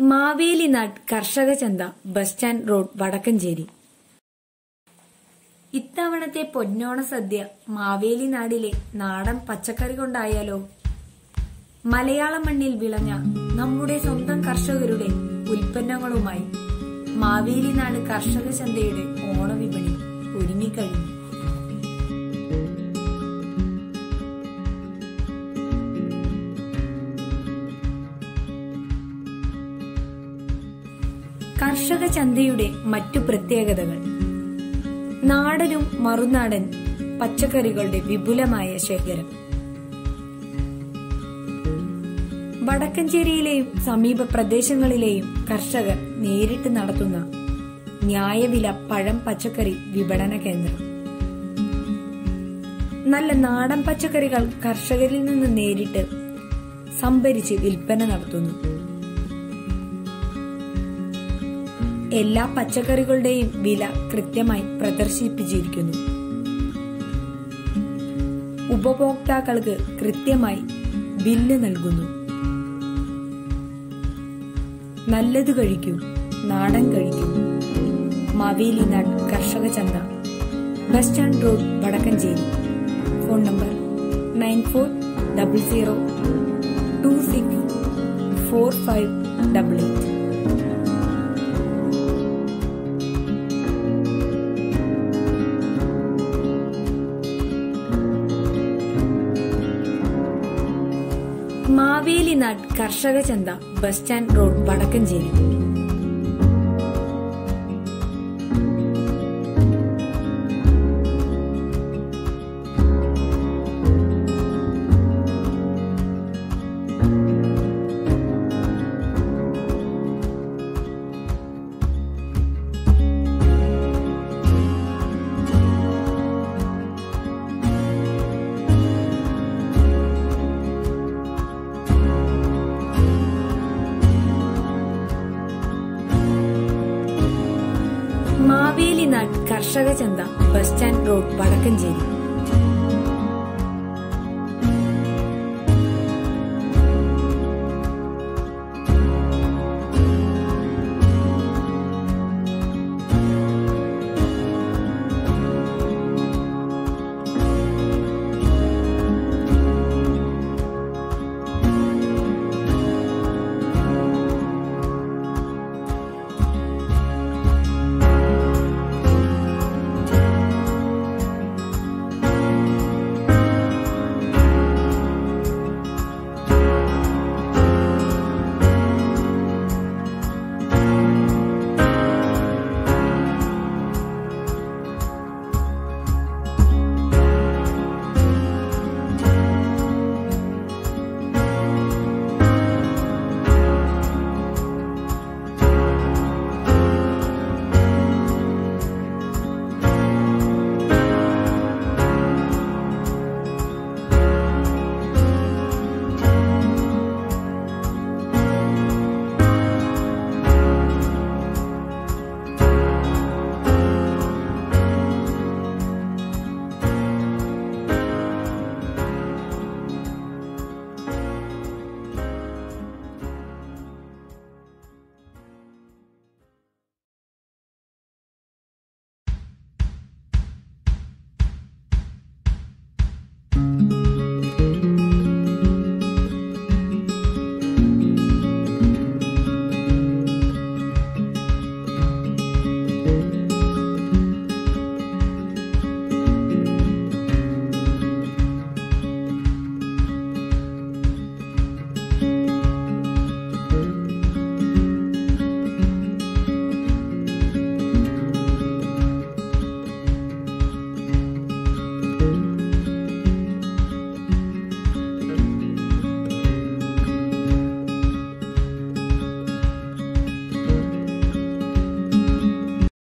മാവേലിനാട് കർഷക ചന്ത bus stand road Vadakkanchery. ഇത്തവണത്തെ പൊന്നോണ സദ്യ മാവേലി നാടിലെ നാടൻ പച്ചക്കറി കൊണ്ടായാലോ? മലയാള മണ്ണിൽ വിളഞ്ഞ നമ്മുടെ സ്വന്തം കർഷകരുടെ ഉൽപ്പന്നങ്ങളുമായി മാവേലി നാട് കർഷക ചന്തയുടെ ഓണവിപണി ഒരുങ്ങിക്കഴിഞ്ഞു. കർഷക ചന്തയുടെ മറ്റു പ്രത്യേകതകൾ. നാടനും മറുനാടൻ പച്ചക്കറികളുടെ വിപുലമായ ശേഖരം. വടക്കഞ്ചേരിയിലെയും സമീപ പ്രദേശങ്ങളിലെയും കർഷകർ നേരിട്ട് നടത്തുന്ന ന്യായവില പഴം പച്ചക്കറി വിപണന കേന്ദ്രം. നല്ല നാടൻ പച്ചക്കറികൾ കർഷകരിൽ നിന്ന് നേരിട്ട് സംഭരിച്ച് വിൽപ്പന നടത്തുന്നു. എല്ലാ പച്ചക്കറികളുടെയും വില കൃത്യമായി പ്രദർശിപ്പിച്ചിരിക്കുന്നു. ഉപഭോക്താക്കൾക്ക് കൃത്യമായി ബില്ല് നൽകുന്നു. നല്ലത് കഴിക്കൂ നാടൻ കഴിക്കൂ. Maveli Nadu Karshaka Chantha. Bus stand road Vadakkanchery. Phone number nine four double zero two six four five double eight. Maveli Nadu Karshaka Chantha bus stand road Vadakkanchery. Maveli Nadu Karshaka Chantha bus stand road Vadakkanchery.